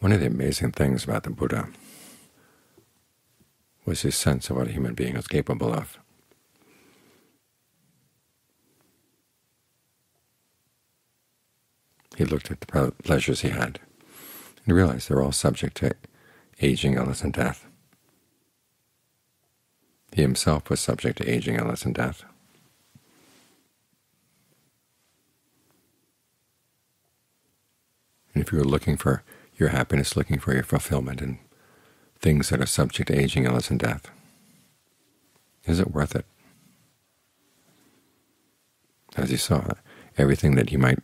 One of the amazing things about the Buddha was his sense of what a human being is capable of. He looked at the pleasures he had, and realized they're all subject to aging, illness, and death. He himself was subject to aging, illness, and death. And if you were looking for your happiness, looking for your fulfillment in things that are subject to aging, illness, and death, is it worth it? As you saw, everything that you might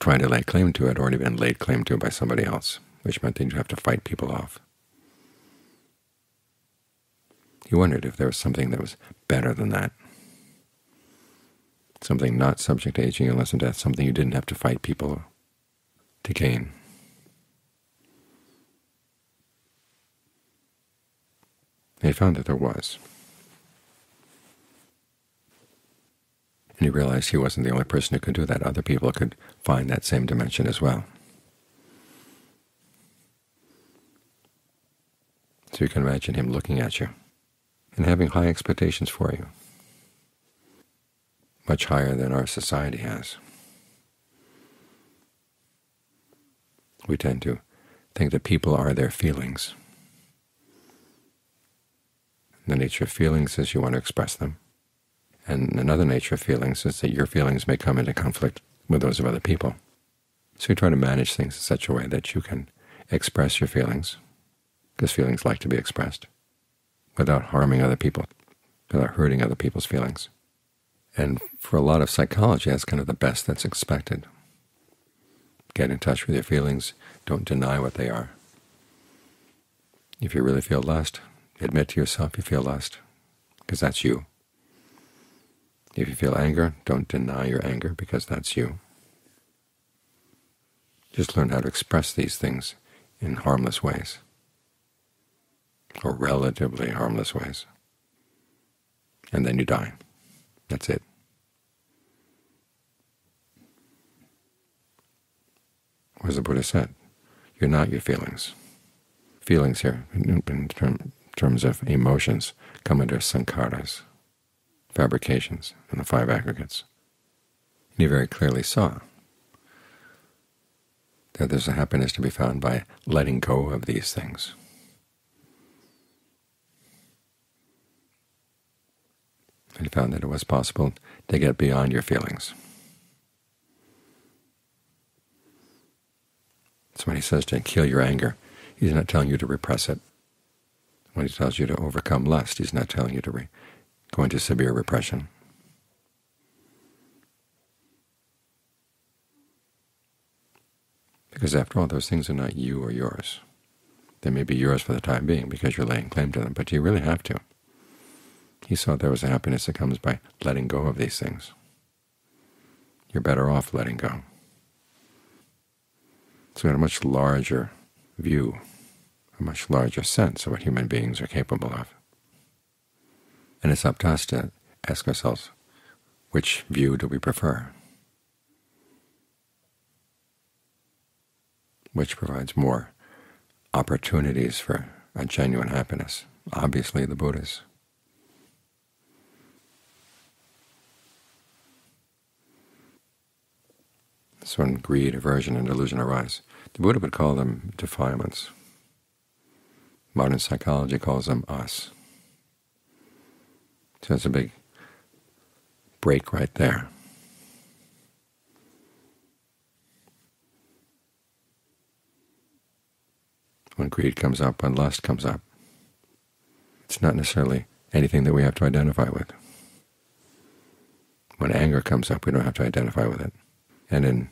try to lay claim to had already been laid claim to by somebody else, which meant that you'd have to fight people off. He wondered if there was something that was better than that, something not subject to aging, illness, and death, something you didn't have to fight people to gain. And he found that there was. And he realized he wasn't the only person who could do that. Other people could find that same dimension as well. So you can imagine him looking at you and having high expectations for you, much higher than our society has. We tend to think that people are their feelings. The nature of feelings is you want to express them. And another nature of feelings is that your feelings may come into conflict with those of other people. So you try to manage things in such a way that you can express your feelings, because feelings like to be expressed, without harming other people, without hurting other people's feelings. And for a lot of psychology, that's kind of the best that's expected. Get in touch with your feelings. Don't deny what they are. If you really feel lust, admit to yourself you feel lust, because that's you. If you feel anger, don't deny your anger, because that's you. Just learn how to express these things in harmless ways or relatively harmless ways. And then you die. That's it. As the Buddha said, you're not your feelings. Feelings here, in term, terms of emotions, come under sankharas, fabrications, and the five aggregates. And he very clearly saw that there's a happiness to be found by letting go of these things. and found that it was possible to get beyond your feelings. So when he says to kill your anger, he's not telling you to repress it. When he tells you to overcome lust, he's not telling you to go into severe repression. Because after all, those things are not you or yours. They may be yours for the time being because you're laying claim to them, but you really have to. He saw there was a happiness that comes by letting go of these things. You're better off letting go. So we had a much larger view, a much larger sense of what human beings are capable of. And it's up to us to ask ourselves, which view do we prefer? Which provides more opportunities for a genuine happiness? Obviously the Buddha's. So when greed, aversion, and delusion arise, the Buddha would call them defilements. Modern psychology calls them us. So it's a big break right there. When greed comes up, when lust comes up, it's not necessarily anything that we have to identify with. When anger comes up, we don't have to identify with it. And in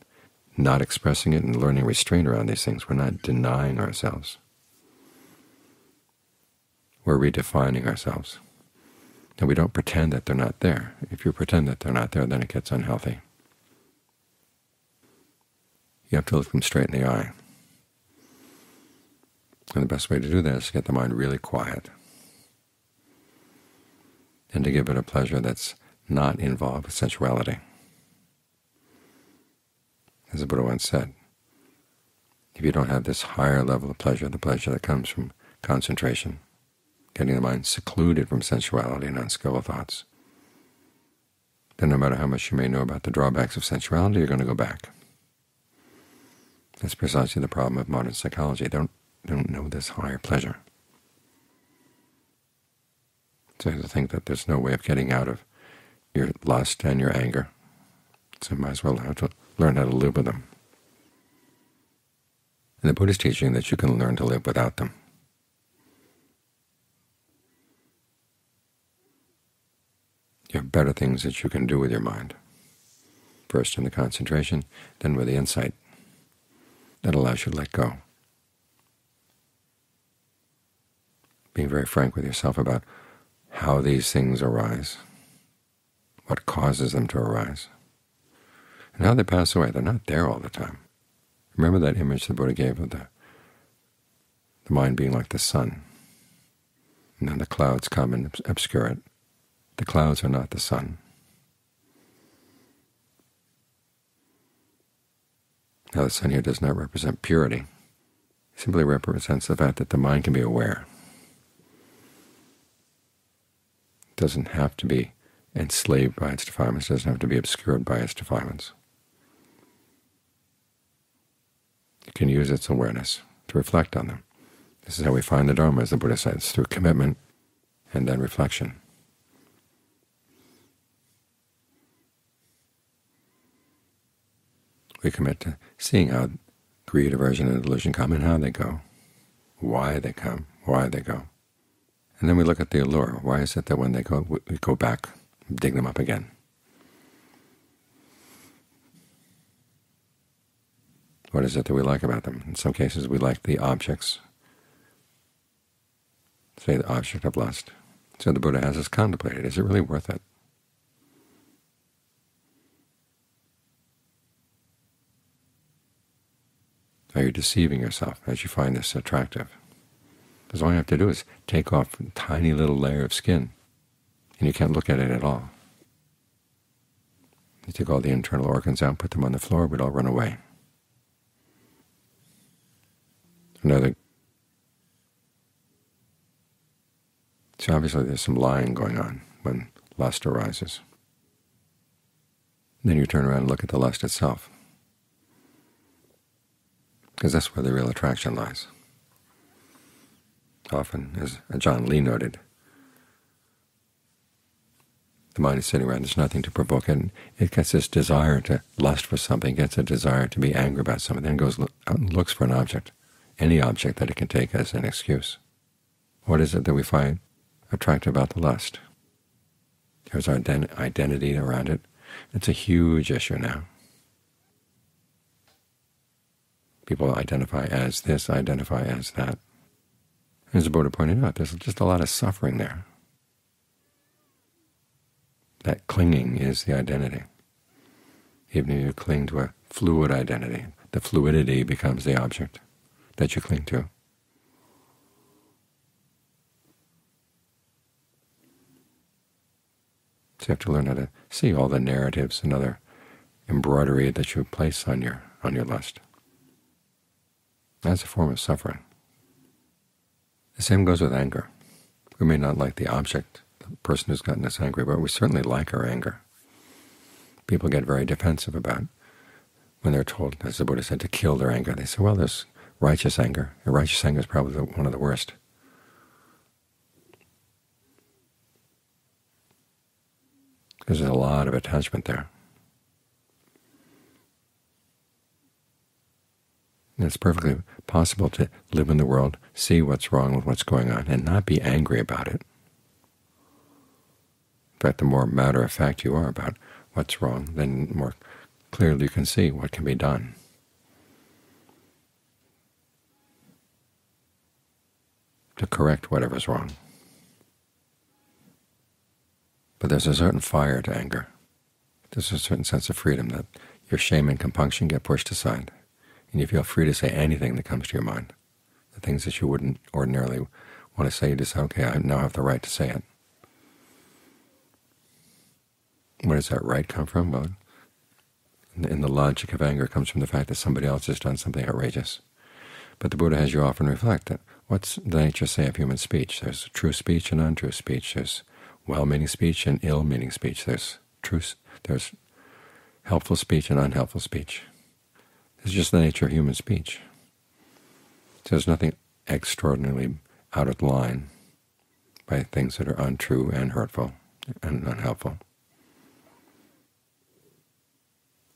not expressing it and learning restraint around these things. We're not denying ourselves. We're redefining ourselves. And we don't pretend that they're not there. If you pretend that they're not there, then it gets unhealthy. You have to look them straight in the eye. And the best way to do that is to get the mind really quiet and to give it a pleasure that's not involved with sensuality as the Buddha once said, if you don't have this higher level of pleasure, the pleasure that comes from concentration, getting the mind secluded from sensuality and unskillful thoughts, then no matter how much you may know about the drawbacks of sensuality, you're going to go back. That's precisely the problem of modern psychology. They don't, they don't know this higher pleasure. So to think that there's no way of getting out of your lust and your anger, so you might as well have to learn how to live with them. And the Buddha is teaching that you can learn to live without them. You have better things that you can do with your mind. First in the concentration, then with the insight that allows you to let go. Being very frank with yourself about how these things arise, what causes them to arise, and how they pass away. They're not there all the time. Remember that image the Buddha gave of the, the mind being like the sun, and then the clouds come and obscure it. The clouds are not the sun. Now the sun here does not represent purity. It simply represents the fact that the mind can be aware. It doesn't have to be enslaved by its defilements, it doesn't have to be obscured by its defilements. It can use its awareness to reflect on them. This is how we find the Dharma, as the Buddha says, through commitment and then reflection. We commit to seeing how greed, aversion, and delusion come and how they go, why they come, why they go. And then we look at the allure. Why is it that when they go, we go back, dig them up again? What is it that we like about them? In some cases we like the objects, say the object of lust. So the Buddha has us contemplate. Is it really worth it? Are you deceiving yourself as you find this attractive? Because all you have to do is take off a tiny little layer of skin, and you can't look at it at all. You take all the internal organs out, and put them on the floor, we'd all run away. Another. So obviously there's some lying going on when lust arises. Then you turn around and look at the lust itself because that's where the real attraction lies. Often, as Ajaan Lee noted, the mind is sitting around, there's nothing to provoke it, it gets this desire to lust for something, gets a desire to be angry about something, then goes out and looks for an object, any object that it can take as an excuse. What is it that we find attractive about the lust? There's our identity around it. It's a huge issue now. People identify as this, identify as that. As the Buddha pointed out, there's just a lot of suffering there. That clinging is the identity. Even if you cling to a fluid identity, the fluidity becomes the object that you cling to. So you have to learn how to see all the narratives and other embroidery that you place on your on your lust. That's a form of suffering. The same goes with anger. We may not like the object, the person who's gotten us angry, but we certainly like our anger. People get very defensive about when they're told, as the Buddha said, to kill their anger. They say, well, there's righteous anger. And righteous anger is probably one of the worst. There's a lot of attachment there. It's perfectly possible to live in the world, see what's wrong with what's going on, and not be angry about it. In fact, the more matter-of-fact you are about what's wrong, then more clearly you can see what can be done. to correct whatever's wrong. But there's a certain fire to anger. There's a certain sense of freedom that your shame and compunction get pushed aside and you feel free to say anything that comes to your mind. The things that you wouldn't ordinarily want to say, you just say, okay, I now have the right to say it. Where does that right come from? Well, in the logic of anger comes from the fact that somebody else has done something outrageous. But the Buddha has you often reflect that what's the nature, say, of human speech? There's true speech and untrue speech. There's well-meaning speech and ill-meaning speech. There's truth. There's helpful speech and unhelpful speech. It's just the nature of human speech. So there's nothing extraordinarily out of line by things that are untrue and hurtful and unhelpful.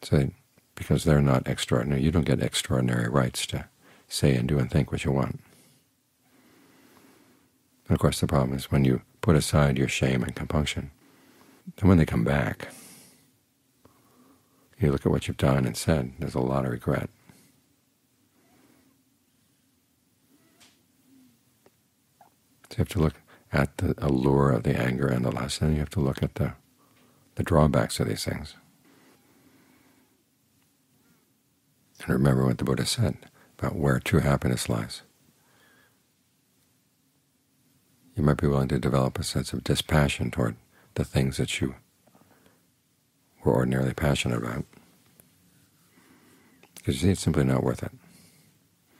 So because they're not extraordinary, you don't get extraordinary rights to say and do and think what you want. And of course the problem is when you put aside your shame and compunction, then when they come back, you look at what you've done and said, there's a lot of regret. So you have to look at the allure of the anger and the lust, and you have to look at the, the drawbacks of these things. And remember what the Buddha said about where true happiness lies. You might be willing to develop a sense of dispassion toward the things that you were ordinarily passionate about, because you see it's simply not worth it.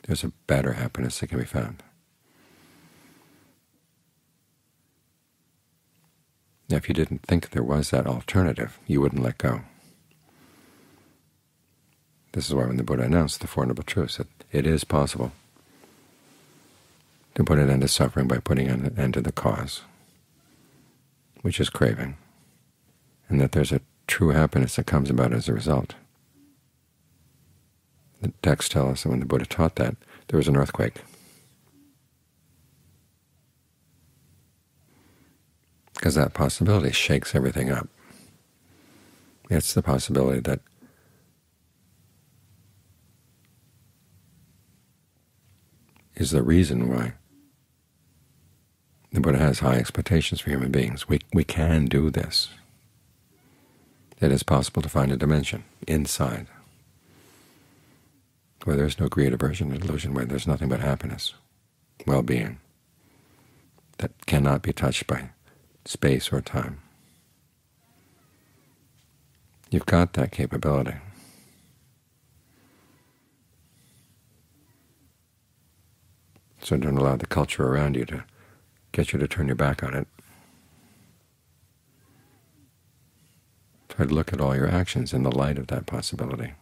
There's a better happiness that can be found. Now, if you didn't think there was that alternative, you wouldn't let go. This is why when the Buddha announced the Four Noble Truths, that it is possible to put an end to suffering by putting an end to the cause, which is craving, and that there's a true happiness that comes about as a result. The texts tell us that when the Buddha taught that, there was an earthquake. because that possibility shakes everything up. It's the possibility that is the reason why the Buddha has high expectations for human beings. We, we can do this. It is possible to find a dimension inside where there is no greed, aversion, and delusion, where there's nothing but happiness, well-being, that cannot be touched by space or time. You've got that capability. So don't allow the culture around you to get you to turn your back on it. To look at all your actions in the light of that possibility.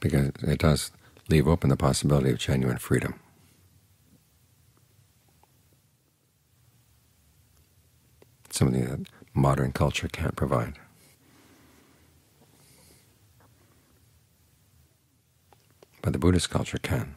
Because it does leave open the possibility of genuine freedom. Something that uh, modern culture can't provide. But the Buddhist culture can.